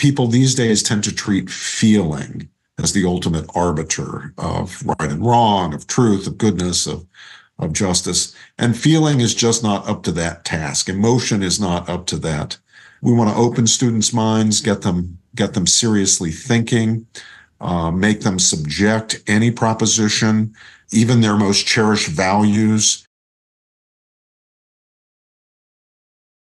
people these days tend to treat feeling as the ultimate arbiter of right and wrong, of truth, of goodness, of of justice. And feeling is just not up to that task. Emotion is not up to that. We want to open students' minds, get them get them seriously thinking, uh, make them subject any proposition, even their most cherished values,